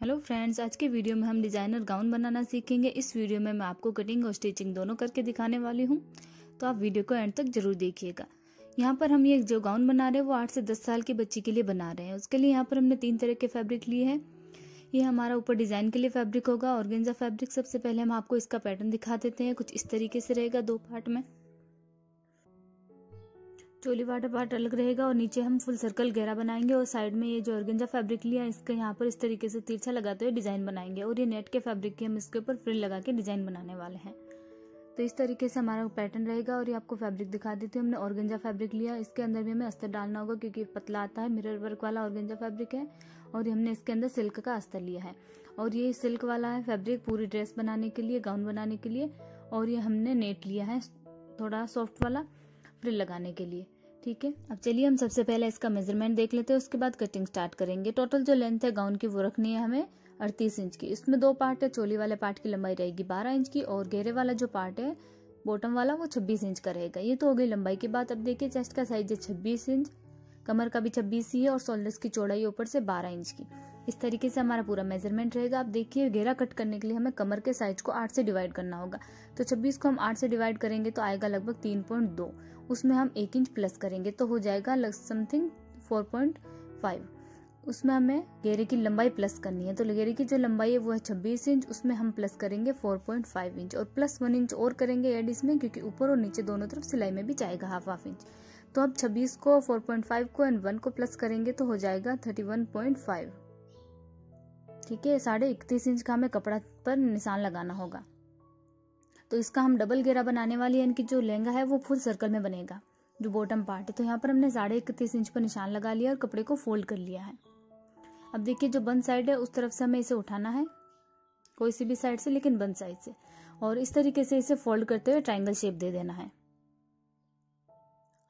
Hello friends, आज के video में हम डिज़ाइनर गाउन बनाना सीखेंगे। इस वीडियो में मैं आपको कटिंग और स्टिचिंग दोनों करके दिखाने वाली हूँ। तो आप वीडियो को एंड तक ज़रूर देखिएगा। यहाँ पर हम ये जो गाउन बना रहे हैं, वो आठ से दस साल की बच्ची के लिए बना रहे हैं। उसके लिए यहाँ पर हमने तीन तरह के फैब्रिक लिए हैं। ये हमारा ऊपर डिज़ाइन के लिए फैब्रिक होगा और फैब्रिक। सबसे पहले हम आपको इसका पैटर्न दिखा देते हैं। कुछ इस तरीके से रहेगा दो पार्ट में। चोली वाटर पार्ट अलग रहेगा और नीचे हम फुल सर्कल घेरा बनाएँगे और साइड में ये जो अर्गेंजा फैब्रिक लिया है, इसके यहाँ पर इस तरीके से तिरछा लगाते हुए डिज़ाइन बनाएँगे और ये नेट के फैब्रिक की हम इसके ऊपर फ्रिल लगा के डिज़ाइन बनाने वाले हैं। तो इस तरीके से हमारा पैटर्न रहेगा और ये आपको फैब्रिक दिखा देते हैं। हमने ऑर्गेंजा फैब्रिक लिया, इसके अंदर भी हमें अस्तर डालना होगा क्योंकि पतला आता है, मिरर वर्क वाला ऑर्गेंजा फैब्रिक है और हमने इसके अंदर सिल्क का अस्तर लिया है। और ये सिल्क वाला है फैब्रिक पूरी ड्रेस बनाने के लिए, गाउन बनाने के लिए और ये हमने नेट लिया है, थोड़ा सॉफ्ट वाला। फ्रिल लगाने के लिए, ठीक है? अब चलिए हम सबसे पहले इसका मेज़रमेंट देख लेते हैं, उसके बाद कटिंग स्टार्ट करेंगे। टोटल जो लेंथ है गाउन की, वो रखनी है हमें अड़तीस इंच की। इसमें दो पार्ट है, चोली वाले पार्ट की लंबाई रहेगी बारह इंच की और घेरे वाला जो पार्ट है बॉटम वाला, वो छब्बीस इंच का रहेगा। ये तो हो गई लंबाई की बात। अब देखिए चेस्ट का साइज़ है छब्बीस इंच, कमर का भी छब्बीस ही है और शोल्डर्स की चौड़ाई ऊपर से बारह इंच की। इस तरीके से हमारा पूरा मेज़रमेंट रहेगा। आप देखिए घेरा कट करने के लिए हमें कमर के साइज़ को आठ से डिवाइड करना होगा। तो छब्बीस को हम आठ से डिवाइड करेंगे तो आएगा लगभग तीन पॉइंट दो। उसमें हम एक इंच प्लस करेंगे तो हो जाएगा समथिंग फोर पॉइंट फाइव उसमें हमें घेरे की लंबाई प्लस करनी है तो घेरे की जो लंबाई है वो है छब्बीस इंच उसमें हम प्लस करेंगे फोर पॉइंट फाइव इंच और प्लस वन इंच और करेंगे एड इसमें, क्योंकि ऊपर और नीचे दोनों तरफ़ सिलाई में भी जाएगा हाफ़ हाफ़ इंच तो अब छब्बीस को फोर पॉइंट फाइव को एंड वन को प्लस करेंगे तो हो जाएगा थर्टी वन पॉइंट फाइव ठीक है, साढ़े इकतीस इंच का हमें कपड़ा पर निशान लगाना होगा। तो इसका हम डबल घेरा बनाने वाले है इनकी जो लहंगा है वो फुल सर्कल में बनेगा। जो बॉटम पार्ट है तो यहाँ पर हमने साढ़े इकतीस इंच पर निशान लगा लिया और कपड़े को फोल्ड कर लिया है। अब देखिए, जो बंद साइड है, उस तरफ़ से हमें इसे उठाना है, कोई सी भी साइड से, लेकिन बंद साइड से। और इस तरीके से इसे फोल्ड करते हुए ट्राइंगल शेप दे देना है।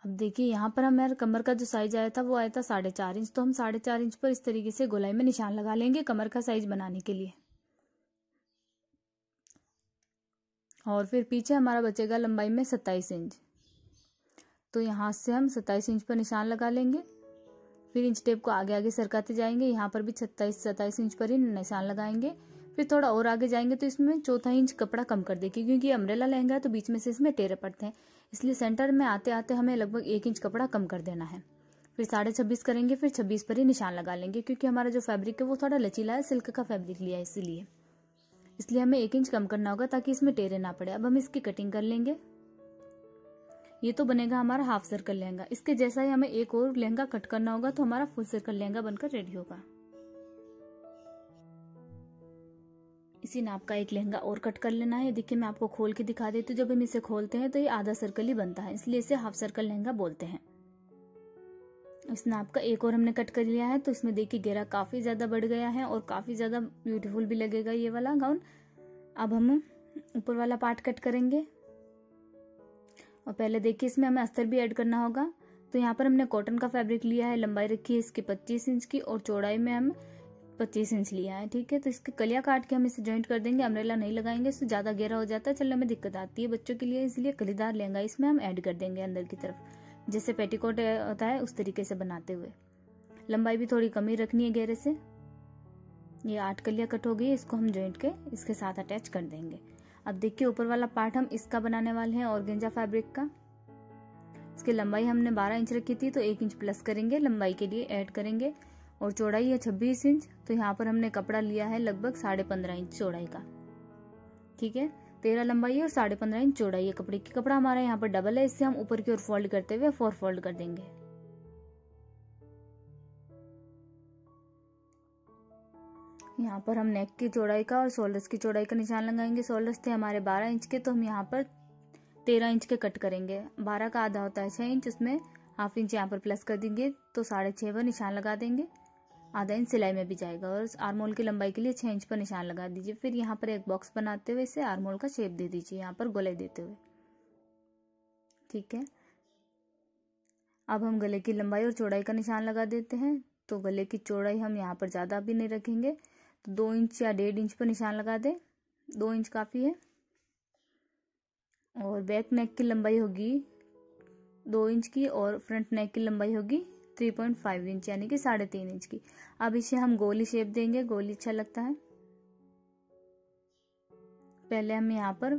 अब देखिए, यहाँ पर हमारे कमर का जो साइज़ आया था, वो आया था साढ़े चार इंच। तो हम साढ़े चार इंच पर इस तरीके से गोलाई में निशान लगा लेंगे कमर का साइज़ बनाने के लिए। और फिर पीछे हमारा बचेगा लंबाई में सत्ताईस इंच। तो यहाँ से हम सत्ताईस इंच पर निशान लगा लेंगे। फिर इंच टेप को आगे आगे सरकाते जाएँगे। यहाँ पर भी सत्ताईस सत्ताईस इंच पर ही निशान लगाएँगे। फिर थोड़ा और आगे जाएँगे तो इसमें चौथा इंच कपड़ा कम कर देंगे, क्योंकि अम्ब्रेला लहंगा है तो बीच में से इसमें टेरे पड़ते हैं। इसलिए सेंटर में आते आते हमें लगभग एक इंच कपड़ा कम कर देना है। फिर साढ़े छब्बीस करेंगे, फिर छब्बीस पर ही निशान लगा लेंगे, क्योंकि हमारा जो फैब्रिक है वो थोड़ा लचीला है सिल्क का फैब्रिक लिया है इसीलिए। इसलिए हमें एक इंच कम करना होगा ताकि इसमें टेरे ना पड़े। अब हम इसकी कटिंग कर लेंगे। ये तो बनेगा हमारा हाफ़ सर्कल लहंगा। इसके जैसा ही हमें एक और लहंगा कट करना होगा तो हमारा फुल सर्कल लहंगा बनकर रेडी होगा। इसी नाप का एक लहंगा और कट कर लेना है। देखिए मैं आपको खोल के दिखा देती हूँ। जब हम इसे खोलते हैं तो ये आधा सर्कल ही बनता है। इसलिए इसे हाफ़ सर्कल लहंगा बोलते हैं। इस नाप का एक और हमने कट कर लिया है तो इसमें देखिए घेरा काफ़ी ज़्यादा बढ़ गया है और काफ़ी ज़्यादा ब्यूटीफुल भी लगेगा ये वाला गाउन अब हम ऊपर वाला पार्ट कट करेंगे। और पहले देखिए इसमें हमें अस्तर भी ऐड करना होगा। तो यहाँ पर हमने कॉटन का फैब्रिक लिया है, लंबाई रखी है इसकी 25 इंच की और चौड़ाई में हम 25 इंच लिया है, ठीक है? तो इसके कलिया काट के हम इसे ज्वाइंट कर देंगे अमरेला नहीं लगाएँगे, इससे ज़्यादा गहरा हो जाता है। चलने में दिक्कत आती है बच्चों के लिए, इसलिए कलीदार लहंगा इसमें हम ऐड कर देंगे अंदर की तरफ़। जैसे पेटीकोट होता है, उस तरीके से बनाते हुए। लंबाई भी थोड़ी कमी रखनी है गहरे से। ये आठ कलिया कट हो गई इसको हम जॉइंट के, इसके साथ अटैच कर देंगे। अब देखिए, ऊपर वाला पार्ट हम इसका बनाने वाले हैं, और गेंजा फैब्रिक का। इसकी लंबाई हमने 12 इंच रखी थी तो एक इंच प्लस करेंगे। लंबाई के लिए ऐड करेंगे। और चौड़ाई है छब्बीस इंच तो यहाँ पर हमने कपड़ा लिया है लगभग साढ़े पंद्रह इंच चौड़ाई का। ठीक है? तेरह लंबाई और साढ़े पंद्रह इंच चौड़ाई है। कपड़े की कपड़ा हमारा यहाँ पर डबल है। इससे हम ऊपर की ओर फोल्ड करते हुए फोर फोल्ड कर देंगे। यहाँ पर हम नेक की चौड़ाई का और शोल्डर्स की चौड़ाई का निशान लगाएँगे। शोल्डर्स थे हमारे बारह इंच के तो हम यहाँ पर तेरह इंच के कट करेंगे। बारह का आधा होता है छह इंच, उसमें हाफ़ इंच यहाँ पर प्लस कर देंगे तो साढ़े छः पर निशान लगा देंगे। आधा इंच सिलाई में भी जाएगा और आरमोल की लंबाई के लिए छः इंच पर निशान लगा दीजिए। फिर यहाँ पर एक बॉक्स बनाते हुए इसे आरमोल का शेप दे दीजिए, यहाँ पर गले देते हुए। ठीक है? अब हम गले की लंबाई और चौड़ाई का निशान लगा देते हैं। तो गले की चौड़ाई हम यहाँ पर ज़्यादा भी नहीं रखेंगे। तो दो इंच या डेढ़ इंच पर निशान लगा दें। दो इंच काफ़ी है। और बैक नेक की लंबाई होगी दो इंच की और फ्रंट नेक की लंबाई होगी थ्री पॉइंट फाइव इंच यानी कि साढ़े तीन इंच की। अब इसे हम गोली शेप देंगे, गोली अच्छा लगता है। पहले हम यहाँ पर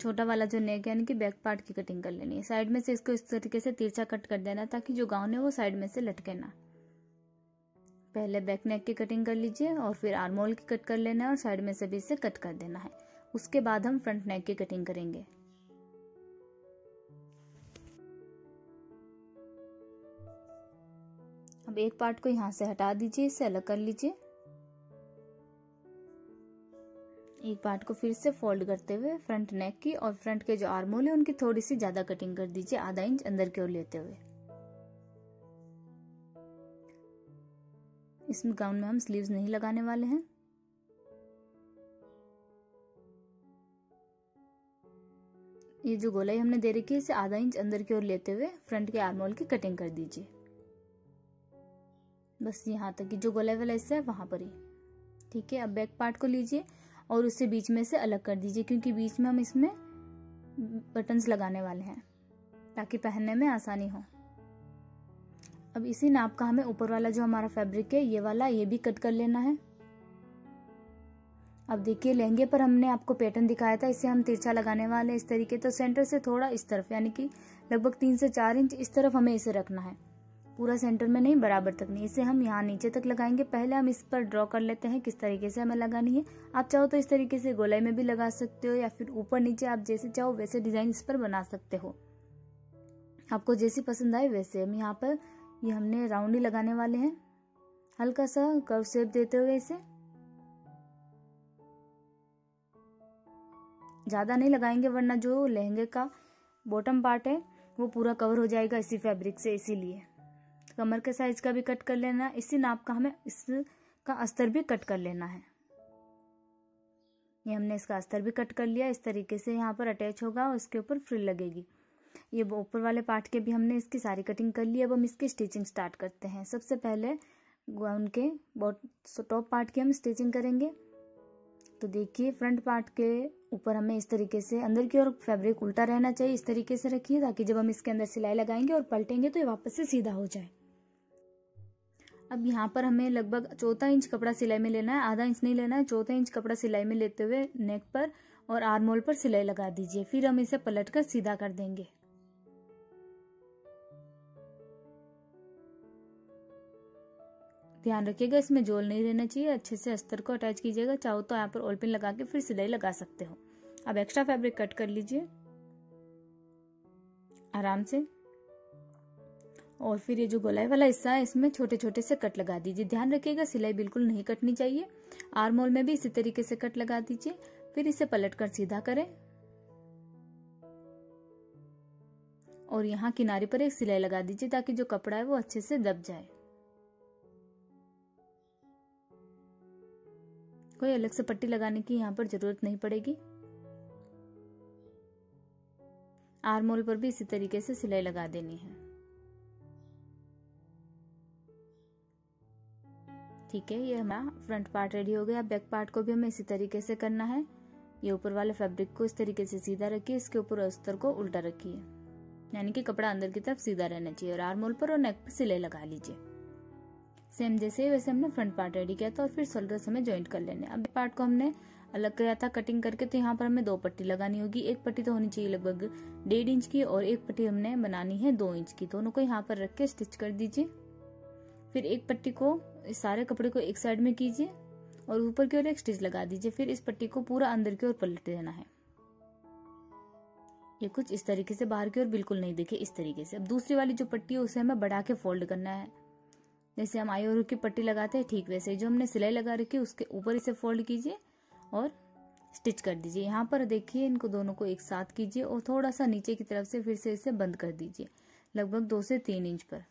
छोटा वाला जो नेक यानी कि बैक पार्ट की कटिंग कर लेनी है। साइड में से इसको इस तरीके से तिरछा कट कर देना ताकि जो गाउन है वो साइड में से लटके ना। पहले बैक नेक की कटिंग कर लीजिए और फिर आर्मोल की कट कर लेना है और साइड में से भी इसे कट कर देना है। उसके बाद हम फ्रंट नेक की कटिंग करेंगे। अब एक पार्ट को यहाँ से हटा दीजिए, इसे अलग कर लीजिए। एक पार्ट को फिर से फोल्ड करते हुए फ्रंट नेक की और फ्रंट के जो आर्मोल है, उनकी थोड़ी सी ज़्यादा कटिंग कर दीजिए, आधा इंच अंदर की ओर लेते हुए। इस गाउन में हम स्लीव्स नहीं लगाने वाले हैं। ये जो गोलाई हमने दे रखी है, इसे आधा इंच अंदर की ओर लेते हुए फ्रंट के आर्मोल की कटिंग कर दीजिए। बस यहाँ तक कि जो गोलाई वाला हिस्सा है वहाँ पर ही। ठीक है, अब बैक पार्ट को लीजिए और उससे बीच में से अलग कर दीजिए, क्योंकि बीच में हम इसमें बटन्स लगाने वाले हैं, ताकि पहनने में आसानी हो। अब इसी नाप का हमें ऊपर वाला जो हमारा फैब्रिक है, ये वाला, ये भी कट कर लेना है। अब देखिए, लहंगे पर हमने आपको पैटर्न दिखाया था, इसे हम तिरछा लगाने वाले हैं। इस तरीके तो सेंटर से थोड़ा इस तरफ़, यानी कि लगभग तीन से चार इंच इस तरफ़ हमें इसे रखना है। पूरा सेंटर में नहीं, बराबर तक नहीं। इसे हम यहाँ नीचे तक लगाएँगे। पहले हम इस पर ड्रॉ कर लेते हैं, किस तरीके से हमें लगानी है। आप चाहो तो इस तरीके से गोलाई में भी लगा सकते हो, या फिर ऊपर नीचे आप जैसे चाहो, वैसे डिज़ाइन इस पर बना सकते हो। आपको जैसी पसंद आए वैसे। हम यहाँ पर, ये यह हमने राउंड ही लगाने वाले हैं। हल्का सा कर्व शेप देते हुए इसे। ज़्यादा नहीं लगाएँगे, वरना जो लहंगे का बॉटम पार्ट है, वो पूरा कवर हो जाएगा इसी फैब्रिक से, इसीलिए। कमर के साइज़ का भी कट कर लेना है इसी नाप का हमें इसका अस्तर भी कट कर लेना है। ये हमने इसका अस्तर भी कट कर लिया, इस तरीके से यहाँ पर अटैच होगा और इसके ऊपर फ्रिल लगेगी। ये ऊपर वाले पार्ट के भी हमने इसकी सारी कटिंग कर ली, अब हम इसकी स्टिचिंग स्टार्ट करते हैं। सबसे पहले गाउन के टॉप पार्ट की हम स्टिचिंग करेंगे। तो देखिए फ्रंट पार्ट के ऊपर हमें इस तरीके से अंदर की ओर फैब्रिक उल्टा रहना चाहिए, इस तरीके से रखिए ताकि जब हम इसके अंदर सिलाई लगाएँगे और पलटेंगे तो ये वापस से सीधा हो जाए। अब यहाँ पर हमें लगभग चौथा इंच कपड़ा सिलाई में लेना है, आधा इंच नहीं लेना है, चौथा इंच कपड़ा सिलाई में लेते हुए नेक पर और आर्मोल पर सिलाई लगा दीजिए, फिर हम इसे पलट कर सीधा कर देंगे। ध्यान रखिएगा, इसमें जोल नहीं रहना चाहिए, अच्छे से अस्तर को अटैच कीजिएगा, चाहो तो यहाँ पर ओलपिन लगा के फिर सिलाई लगा सकते हो। अब एक्स्ट्रा फैब्रिक कट कर लीजिए। आराम से। और फिर ये जो गोलाई वाला हिस्सा है, इसमें छोटे छोटे से कट लगा दीजिए। ध्यान रखिएगा, सिलाई बिल्कुल नहीं कटनी चाहिए। आर्मोल में भी इसी तरीके से कट लगा दीजिए। फिर इसे पलट कर सीधा करें। और यहाँ किनारे पर एक सिलाई लगा दीजिए ताकि जो कपड़ा है वो अच्छे से दब जाए। कोई अलग से पट्टी लगाने की यहाँ पर ज़रूरत नहीं पड़ेगी। आर्मोल पर भी इसी तरीके से सिलाई लगा देनी है। ठीक है, ये हमारा फ्रंट पार्ट रेडी हो गया। बैक पार्ट को भी हमें इसी तरीके से करना है। ये ऊपर वाले फैब्रिक को इस तरीके से सीधा रखिए, इसके ऊपर अस्तर को उल्टा रखिए। यानी कि कपड़ा अंदर की तरफ़ सीधा रहना चाहिए और आर्मोल पर और नेक पर सिलाई लगा लीजिए। सेम जैसे वैसे हमने फ्रंट पार्ट रेडी किया था और फिर शोल्डर हमें ज्वाइंट कर लेने अब पार्ट को हमने अलग किया था कटिंग करके तो यहाँ पर हमें दो पट्टी लगानी होगी। एक पट्टी तो होनी चाहिए लगभग डेढ़ इंच की और एक पट्टी हमने बनानी है दो इंच की। दोनों को यहाँ पर रख के स्टिच कर दीजिए। फिर एक पट्टी को इस सारे कपड़े को एक साइड में कीजिए और ऊपर की ओर एक स्टिच लगा दीजिए। फिर इस पट्टी को पूरा अंदर की ओर पलट देना है। ये कुछ इस तरीके से बाहर की ओर बिल्कुल नहीं देखे, इस तरीके से। अब दूसरी वाली जो पट्टी है, उसे हमें बढ़ा के फोल्ड करना है। जैसे हम आई और की पट्टी लगाते हैं, ठीक वैसे जो हमने सिलाई लगा रखी है, उसके ऊपर इसे फोल्ड कीजिए और स्टिच कर दीजिए। यहाँ पर देखिए, इनको दोनों को एक साथ कीजिए और थोड़ा सा नीचे की तरफ़ से फिर से इसे बंद कर दीजिए, लगभग दो से तीन इंच पर।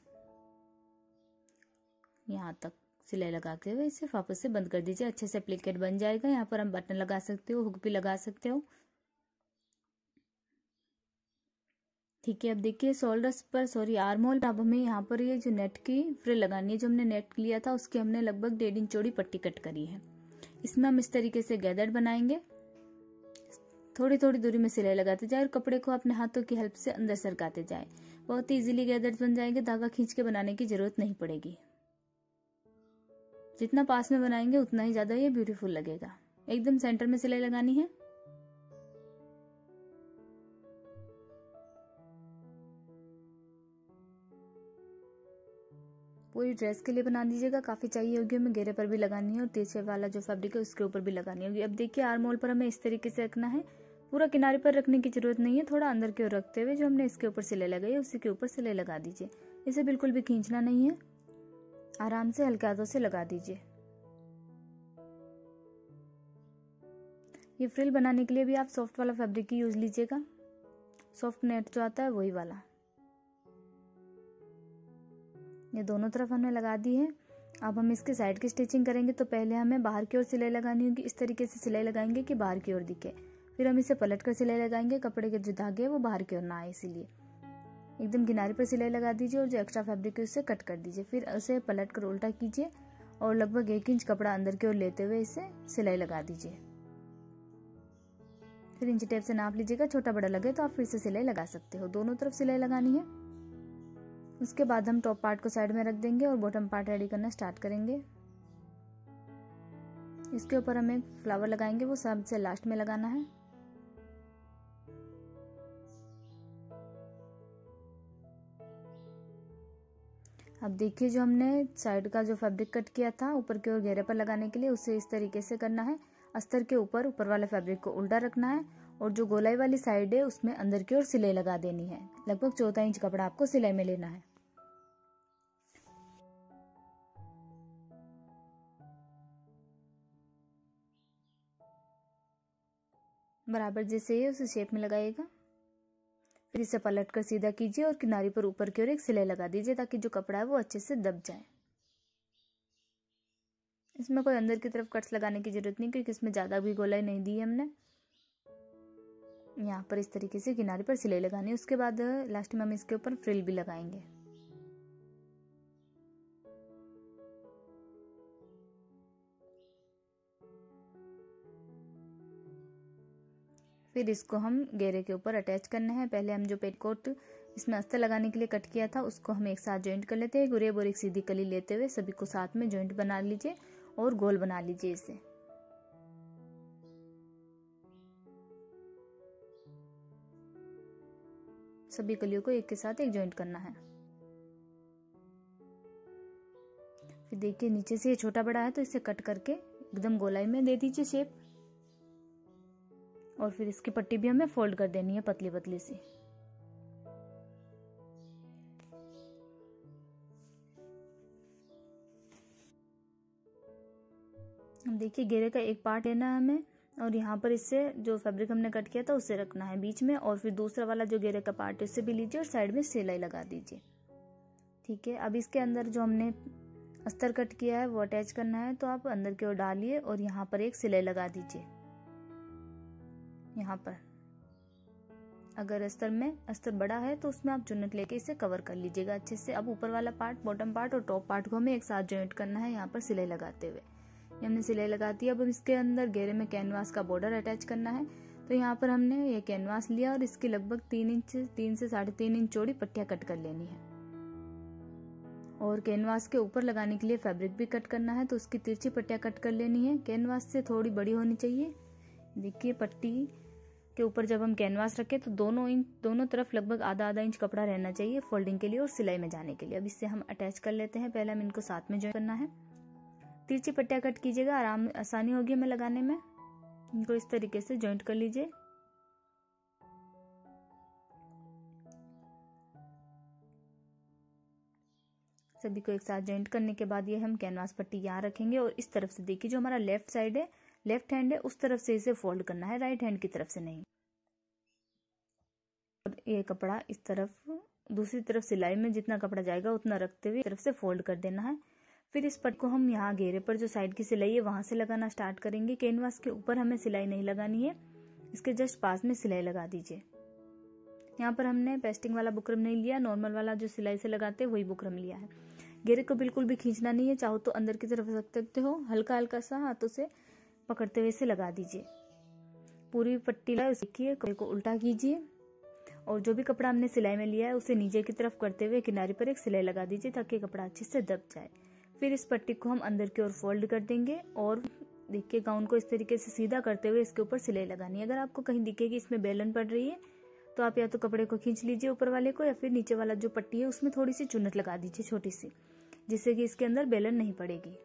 यहाँ तक सिलाई लगा के हुए इसे वापस से बंद कर दीजिए। अच्छे से प्लिकेट बन जाएगा। यहाँ पर हम बटन लगा सकते हो हुक भी लगा सकते हो। ठीक है, अब देखिए शोल्डर्स पर सॉरी आर्मोल अब हमें यहाँ पर ये जो नेट की फ्रिल लगानी है, जो हमने नेट लिया था, उसकी हमने लगभग डेढ़ इंच चौड़ी पट्टी कट करी है। इसमें हम इस तरीके से गैदर बनाएँगे। थोड़ी थोड़ी दूरी में सिलाई लगाते जाए और कपड़े को अपने हाथों की हेल्प से अंदर सरकाते जाए। बहुत ही इजीली गैदर्स बन जाएँगे, धागा खींच के बनाने की ज़रूरत नहीं पड़ेगी। जितना पास में बनाएँगे, उतना ही ज़्यादा ये ब्यूटीफुल लगेगा। एकदम सेंटर में सिलाई लगानी है। पूरी ड्रेस के लिए बना दीजिएगा। काफ़ी चाहिए होगी हमें, घेरे पर भी लगानी है और तीसरे वाला जो फैब्रिक है, उसके ऊपर भी लगानी होगी। अब देखिए, आर मोल पर हमें इस तरीके से रखना है। पूरा किनारे पर रखने की ज़रूरत नहीं है। थोड़ा अंदर की ओर रखते हुए जो हमने इसके ऊपर सिलाई लगाई है, उसी के ऊपर सिलाई लगा दीजिए। इसे बिल्कुल भी खींचना नहीं है। आराम से हल्के हाथों से लगा दीजिए। ये फ्रिल बनाने के लिए भी आप सॉफ्ट वाला फैब्रिक ही यूज़ लीजिएगा। सॉफ्ट नेट जो आता है वही वाला। ये दोनों तरफ़ हमने लगा दी है। अब हम इसके साइड की स्टिचिंग करेंगे तो पहले हमें बाहर की ओर सिलाई लगानी होगी। इस तरीके से सिलाई लगाएँगे कि बाहर की ओर दिखे। फिर हम इसे पलट कर सिलाई लगाएँगे। कपड़े के जो धागे वो बाहर की ओर ना आए, इसीलिए। एकदम किनारे पर सिलाई लगा दीजिए और जो एक्स्ट्रा फैब्रिक है उससे कट कर दीजिए। फिर उसे पलट कर उल्टा कीजिए और लगभग एक इंच कपड़ा अंदर की ओर लेते हुए इसे सिलाई लगा दीजिए। फिर इंच टेप से नाप लीजिएगा, छोटा बड़ा लगे तो आप फिर से सिलाई लगा सकते हो। दोनों तरफ़ सिलाई लगानी है। उसके बाद हम टॉप पार्ट को साइड में रख देंगे और बॉटम पार्ट रेडी करना स्टार्ट करेंगे। इसके ऊपर हम एक फ्लावर लगाएँगे, वो सबसे लास्ट में लगाना है। अब देखिए जो हमने साइड का जो फैब्रिक कट किया था, ऊपर की ओर घेरे पर लगाने के लिए उसे इस तरीके से करना है। अस्तर के ऊपर ऊपर वाले फैब्रिक को उल्टा रखना है और जो गोलाई वाली साइड है, उसमें अंदर की ओर सिलाई लगा देनी है। लगभग चौथा इंच कपड़ा आपको सिलाई में लेना है। बराबर जैसे है उसे शेप में लगाइएगा। फिर इसे पलट कर सीधा कीजिए और किनारी पर ऊपर की ओर एक सिलाई लगा दीजिए ताकि जो कपड़ा है वो अच्छे से दब जाए। इसमें कोई अंदर की तरफ़ कट्स लगाने की ज़रूरत नहीं, क्योंकि इसमें ज़्यादा भी गोलाई नहीं दी है हमने। यहाँ पर इस तरीके से किनारे पर सिलाई लगानी है। उसके बाद, लास्ट में हम इसके ऊपर फ्रिल भी लगाएँगे। फिर इसको हम घेरे के ऊपर अटैच करना है। पहले हम जो पेटकोट इसमें अस्तर लगाने के लिए कट किया था, उसको हम एक साथ ज्वाइंट कर लेते हैं। गुरेब और एक सीधी कली लेते हुए सभी को साथ में ज्वाइंट बना लीजिए और गोल बना लीजिए इसे। सभी कलियों को एक के साथ एक ज्वाइंट करना है। फिर देखिए नीचे से ये छोटा बड़ा है तो इसे कट करके एकदम गोलाई में दे दीजिए शेप और फिर इसकी पट्टी भी हमें फोल्ड कर देनी है पतली पतली सी। देखिए घेरे का एक पार्ट लेना है हमें और यहाँ पर इससे जो फैब्रिक हमने कट किया था उसे रखना है बीच में और फिर दूसरा वाला जो घेरे का पार्ट है उससे भी लीजिए और साइड में सिलाई लगा दीजिए। ठीक है, अब इसके अंदर जो हमने अस्तर कट किया है वो अटैच करना है तो आप अंदर की ओर डालिए और यहाँ पर एक सिलाई लगा दीजिए। यहाँ पर। अगर अस्तर में अस्तर बड़ा है तो उसमें आप चुनट लेके इसे कवर कर लीजिएगा अच्छे से। अब ऊपर वाला पार्ट बॉटम पार्ट और टॉप पार्ट को हमें एक साथ ज्वाइंट करना है यहाँ पर सिलाई लगाते हुए। हमने सिलाई लगा दी। अब हम इसके अंदर घेरे में कैनवास का बॉर्डर अटैच करना है। तो यहाँ पर हमने ये कैनवास लिया और इसकी लगभग तीन इंच, तीन से साढ़े तीन इंच चौड़ी पट्टियाँ कट कर लेनी है। और कैनवास के ऊपर लगाने के लिए फैब्रिक भी कट करना है तो उसकी तिरछी पट्टियाँ कट कर लेनी है। कैनवास से थोड़ी बड़ी होनी चाहिए। देखिए, पट्टी के ऊपर जब हम कैनवास रखें तो दोनों इंच दोनों तरफ़ लगभग आधा आधा इंच कपड़ा रहना चाहिए फोल्डिंग के लिए और सिलाई में जाने के लिए। अब इससे हम अटैच कर लेते हैं। पहले हम इनको साथ में ज्वाइन करना है। तिरछी पट्टिया कट कीजिएगा। आराम, आसानी होगी हमें लगाने में। इनको इस तरीके से ज्वाइंट कर लीजिए। सभी को एक साथ ज्वाइंट करने के बाद ये हम कैनवास पट्टी यहाँ रखेंगे और इस तरफ़ से देखिए, जो हमारा लेफ़्ट साइड है लेफ़्ट हैंड है, उस तरफ़ से इसे फोल्ड करना है, राइट हैंड की तरफ़ से नहीं। और ये कपड़ा इस तरफ़, दूसरी तरफ़ सिलाई में जितना कपड़ा जाएगा, उतना रखते हुए तरफ़ से फोल्ड कर देना है। फिर इस पट को हम यहाँ घेरे पर, जो साइड की सिलाई है, वहाँ से लगाना स्टार्ट करेंगे। कैनवास के ऊपर हमें सिलाई नहीं लगानी है, इसके जस्ट पास में सिलाई लगा दीजिए। यहाँ पर हमने पेस्टिंग वाला बुकरम नहीं लिया, नॉर्मल वाला जो सिलाई से लगाते हैं, वही बुकरम लिया है। घेरे को बिल्कुल भी खींचना नहीं है, चाहो तो अंदर की तरफ़ रख सकते हो हल्का हल्का सा हाथों से। पकड़ते हुए इसे लगा दीजिए। पूरी पट्टी लगाए देखिए कपड़े को उल्टा कीजिए और जो भी कपड़ा हमने सिलाई में लिया है, उसे नीचे की तरफ़ करते हुए किनारे पर एक सिलाई लगा दीजिए ताकि कपड़ा अच्छे से दब जाए। फिर इस पट्टी को हम अंदर की ओर फोल्ड कर देंगे और देखिए, गाउन को इस तरीके से सीधा करते हुए इसके ऊपर सिलाई लगानी है। अगर आपको कहीं दिखे कि इसमें बेलन पड़ रही है तो आप या तो कपड़े को खींच लीजिए ऊपर वाले को या फिर नीचे वाला जो पट्टी है, उसमें थोड़ी सी चुनट लगा दीजिए छोटी सी, जिससे कि इसके अंदर बेलन नहीं पड़ेगी।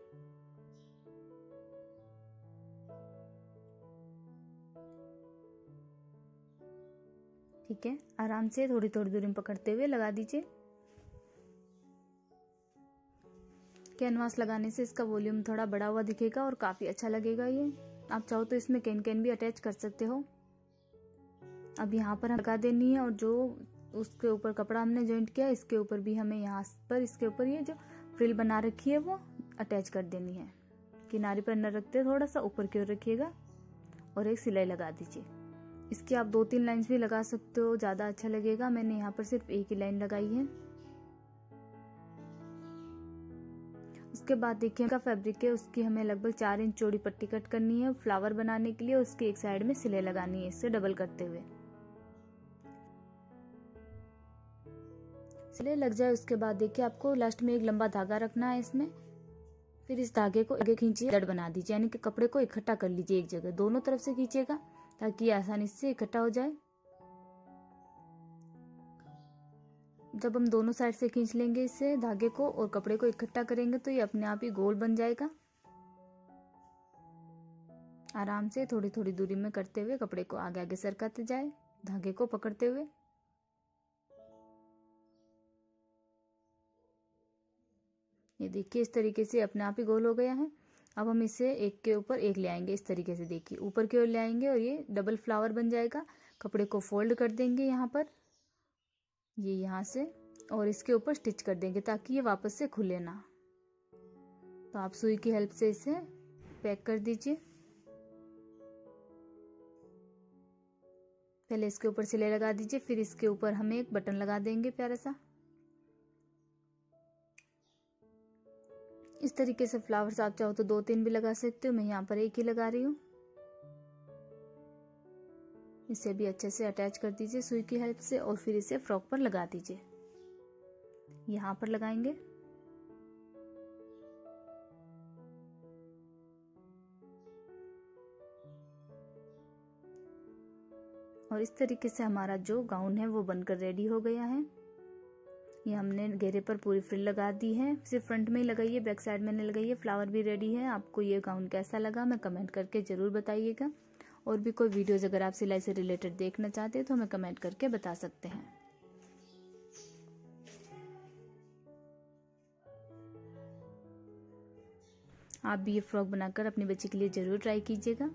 ठीक है? आराम से थोड़ी थोड़ी दूरी में पकड़ते हुए लगा दीजिए। कैनवास लगाने से इसका वॉल्यूम थोड़ा बड़ा हुआ दिखेगा और काफ़ी अच्छा लगेगा ये। आप चाहो तो इसमें कैन कैन भी अटैच कर सकते हो। अब यहाँ पर हम लगा देनी है और जो उसके ऊपर कपड़ा हमने ज्वाइंट किया, इसके ऊपर भी हमें यहाँ पर इसके ऊपर ये जो फ्रिल बना रखी है वो अटैच कर देनी है। किनारे पर न रखते, थोड़ा सा ऊपर की ओर रखिएगा और एक सिलाई लगा दीजिए। इसकी आप दो तीन लाइंस भी लगा सकते हो, ज़्यादा अच्छा लगेगा। मैंने यहाँ पर सिर्फ़ एक ही लाइन लगाई है। उसके बाद देखिए का फैब्रिक है, उसकी हमें लगभग चार इंच चौड़ी पट्टी कट करनी है फ्लावर बनाने के लिए उसकी एक साइड में सिलाई लगानी है, इससे डबल करते हुए। सिलाई लग जाए, उसके बाद देखिए, आपको लास्ट में एक लंबा धागा रखना है इसमें। फिर इस धागे को आगे खींचिए दड़ बना दीजिए, यानी कि कपड़े को इकट्ठा कर लीजिए एक जगह, दोनों तरफ़ से खींचेगा ताकि आसानी से इकट्ठा हो जाए। जब हम दोनों साइड से खींच लेंगे इसे, धागे को और कपड़े को इकट्ठा करेंगे तो ये अपने आप ही गोल बन जाएगा। आराम से थोड़ी थोड़ी दूरी में करते हुए कपड़े को आगे आगे सरकाते जाए, धागे को पकड़ते हुए। ये देखिए, इस तरीके से अपने आप ही गोल हो गया है। अब हम इसे एक के ऊपर एक ले आएँगे, इस तरीके से देखिए। ऊपर की ओर ले आएँगे और ये डबल फ्लावर बन जाएगा। कपड़े को फोल्ड कर देंगे यहाँ पर। ये यहाँ से और इसके ऊपर स्टिच कर देंगे ताकि ये वापस से खुले ना। तो आप सुई की हेल्प से इसे पैक कर दीजिए। पहले इसके ऊपर सिलाई लगा दीजिए, फिर इसके ऊपर हम एक बटन लगा देंगे प्यारा सा। इस तरीके से फ्लावर्स आप चाहो तो दो तीन भी लगा सकते हो, मैं यहाँ पर एक ही लगा रही हूँ। इसे भी अच्छे से अटैच कर दीजिए सुई की हेल्प से और फिर इसे फ्रॉक पर लगा दीजिए। यहाँ पर लगाएँगे। और इस तरीके से हमारा जो गाउन है वो बनकर रेडी हो गया है। ये हमने घेरे पर पूरी फ्रिल लगा दी है। सिर्फ़ फ्रंट में ही लगाई है बैक साइड मैंने लगाई है फ्लावर भी रेडी है। आपको ये गाउन कैसा लगा मैं कमेंट करके ज़रूर बताइएगा। और भी कोई वीडियोज़ अगर आप सिलाई से रिलेटेड देखना चाहते हैं तो हमें कमेंट करके बता सकते हैं। आप भी ये फ्रॉक बनाकर अपनी बच्ची के लिए ज़रूर ट्राई कीजिएगा।